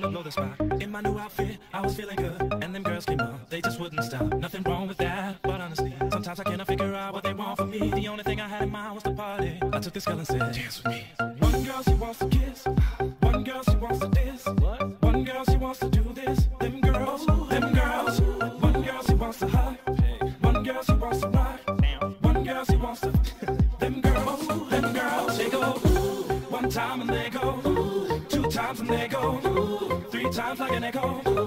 gonna blow the spot. In my new outfit, I was feeling good, and them girls came up, they just wouldn't stop. Nothing wrong with that, but honestly, sometimes I cannot figure out what they want from me. The only thing I had in mind was to party. I took this girl and said, Dance with me. One girl, she wants to kiss. One girl, she wants to diss. What? One girl, she wants to do Two times and they go. Three times like an echo.